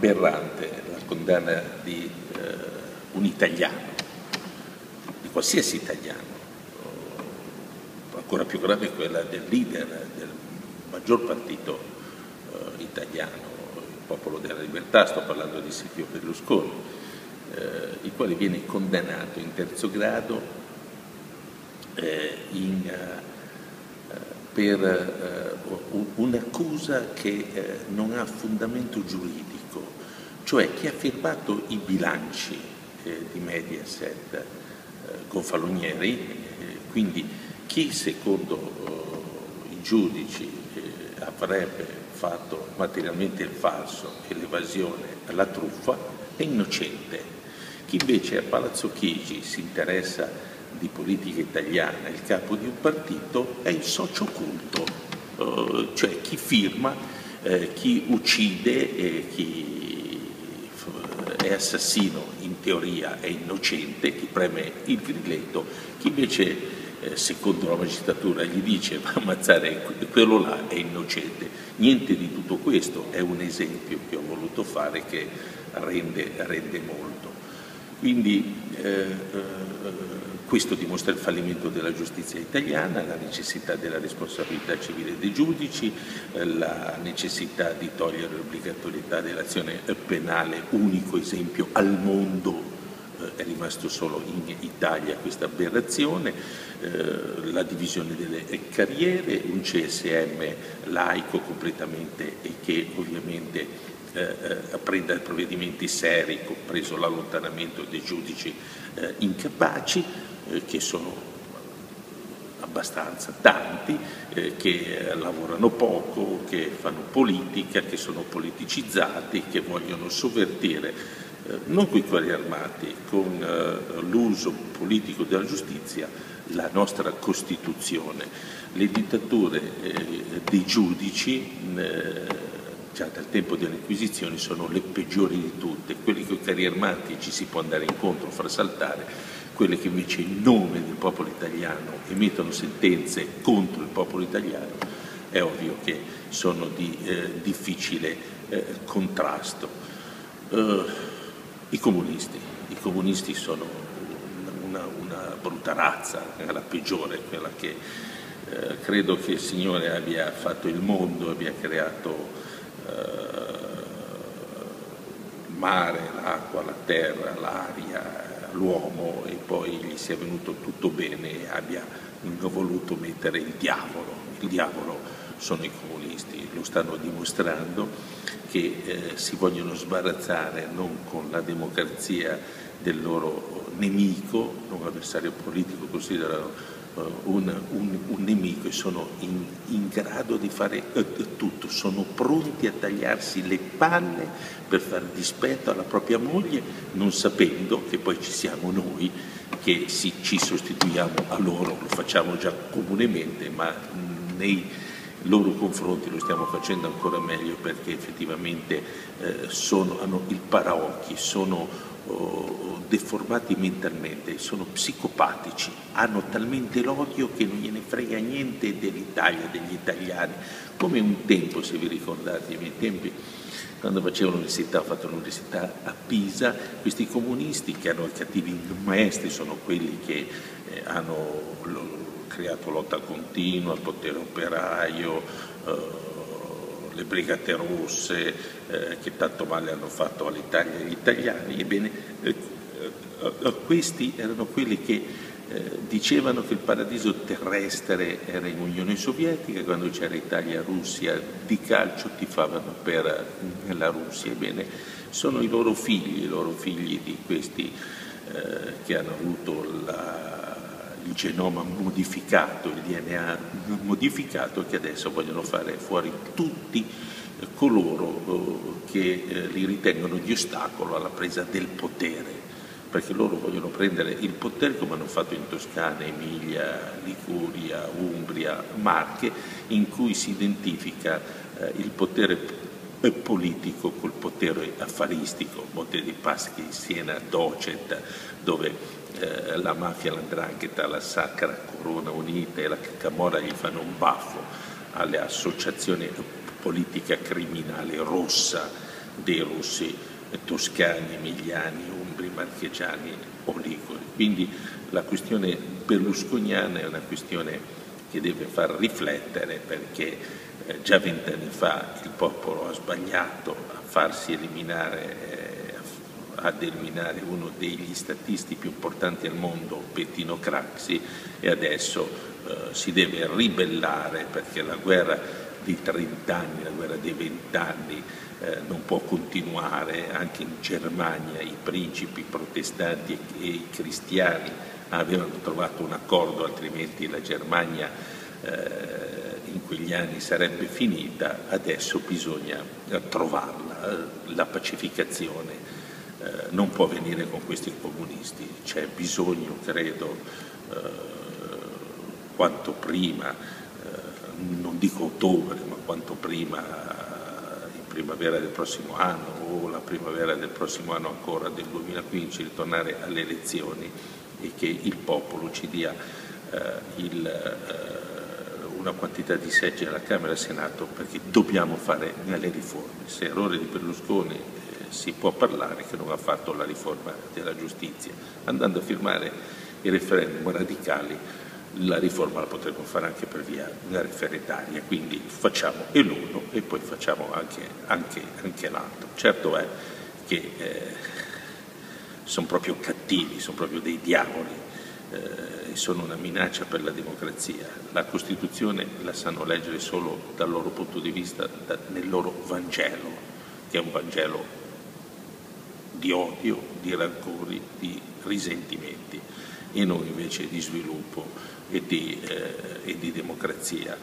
aberrante la condanna di eh, un italiano, di qualsiasi italiano, ancora più grave quella del leader del maggior partito eh, italiano, il Popolo della Libertà, sto parlando di Silvio Berlusconi, eh, il quale viene condannato in terzo grado eh, in, eh, per eh, un'accusa che eh, non ha fondamento giuridico, cioè che ha firmato i bilanci di Mediaset con Falonieri, quindi chi secondo i giudici avrebbe fatto materialmente il falso e l'evasione, la truffa, è innocente. Chi invece a Palazzo Chigi si interessa di politica italiana, il capo di un partito, è il socio occulto, eh, cioè chi firma, eh, chi uccide chi è assassino in teoria è innocente, chi preme il grilletto, chi invece eh, secondo la magistratura gli dice ma ammazzare quello là è innocente. Niente di tutto questo, è un esempio che ho voluto fare che rende, rende molto. Quindi eh, eh, questo dimostra il fallimento della giustizia italiana, la necessità della responsabilità civile dei giudici, eh, la necessità di togliere l'obbligatorietà dell'azione penale, unico esempio al mondo è rimasto solo in Italia questa aberrazione, eh, la divisione delle carriere, un CSM laico completamente e che ovviamente eh, eh, prenda provvedimenti seri, compreso l'allontanamento dei giudici eh, incapaci, eh, che sono abbastanza tanti, eh, che lavorano poco, che fanno politica, che sono politicizzati, che vogliono sovvertire non con i carri armati, con eh, l'uso politico della giustizia, la nostra Costituzione. Le dittature eh, dei giudici, eh, già dal tempo delle Inquisizioni, sono le peggiori di tutte. Quelli con i carri armati ci si può andare incontro, far saltare, quelle che invece in nome del popolo italiano emettono sentenze contro il popolo italiano, è ovvio che sono di eh, difficile eh, contrasto. Uh, i comunisti. I comunisti sono una, una brutta razza, la peggiore, quella che eh, credo che il Signore abbia fatto il mondo, abbia creato eh, il mare, l'acqua, la terra, l'aria, l'uomo e poi gli sia venuto tutto bene e abbia voluto mettere il diavolo. Il diavolo sono i comunisti, lo stanno dimostrando che eh, si vogliono sbarazzare non con la democrazia del loro nemico, non avversario politico, considerano un, un, un, nemico e sono in, in grado di fare uh, tutto, sono pronti a tagliarsi le palle per fare dispetto alla propria moglie, non sapendo che poi ci siamo noi che si, ci sostituiamo a loro, lo facciamo già comunemente, ma nei loro confronti lo stiamo facendo ancora meglio perché effettivamente eh, sono, hanno il paraocchi, sono oh, deformati mentalmente, sono psicopatici, hanno talmente l'odio che non gliene frega niente dell'Italia, degli italiani, come un tempo, se vi ricordate, i miei tempi, quando facevo l'università, ho fatto l'università a Pisa, questi comunisti che erano i cattivi maestri sono quelli che eh, hanno creato lotta continua, il potere operaio, eh, le brigate rosse eh, che tanto male hanno fatto all'Italia e agli italiani. Ebbene, eh, eh, questi erano quelli che eh, dicevano che il paradiso terrestre era in Unione Sovietica, quando c'era Italia e Russia di calcio tifavano per la Russia. Ebbene, sono i loro figli, i loro figli di questi eh, che hanno avuto la il genoma modificato, il DNA modificato che adesso vogliono fare fuori tutti eh, coloro eh, che eh, li ritengono di ostacolo alla presa del potere, perché loro vogliono prendere il potere come hanno fatto in Toscana, Emilia, Liguria, Umbria, Marche, in cui si identifica il potere politico col potere affaristico, Monte dei Paschi, Siena, Docet, dove eh, la mafia, l'andrangheta, la Sacra Corona Unita e la Camorra gli fanno un baffo alle associazioni politica criminale rossa dei rossi toscani, emiliani, umbri, marchigiani o. Quindi la questione berlusconiana è una questione che deve far riflettere perché eh, già vent'anni fa il popolo ha sbagliato a farsi eliminare, eh, ad eliminare uno degli statisti più importanti al mondo, Bettino Craxi, e adesso eh, si deve ribellare perché la guerra di 30 anni, la guerra dei 20 anni eh, non può continuare, anche in Germania i principi protestanti e i cristiani avevano trovato un accordo, altrimenti la Germania eh, in quegli anni sarebbe finita, adesso bisogna trovarla, la pacificazione eh, non può venire con questi comunisti, c'è bisogno, credo, eh, quanto prima, eh, non dico ottobre, ma quanto prima in primavera del prossimo anno o la primavera del prossimo anno ancora del 2015 ritornare alle elezioni e che il popolo ci dia eh, il, eh, una quantità di seggi alla Camera e al Senato perché dobbiamo fare le riforme. Se errore di Berlusconi eh, si può parlare che non ha fatto la riforma della giustizia, andando a firmare i referendum radicali la riforma la potremmo fare anche per via referendaria, quindi facciamo e l'uno e poi facciamo anche, anche, anche l'altro. Certo è che eh, sono proprio cattivi, sono proprio dei diavoli eh, sono una minaccia per la democrazia. La Costituzione la sanno leggere solo dal loro punto di vista, da, nel loro Vangelo, che è un Vangelo di odio, di rancori, di risentimenti e non invece di sviluppo e di, eh, e di democrazia.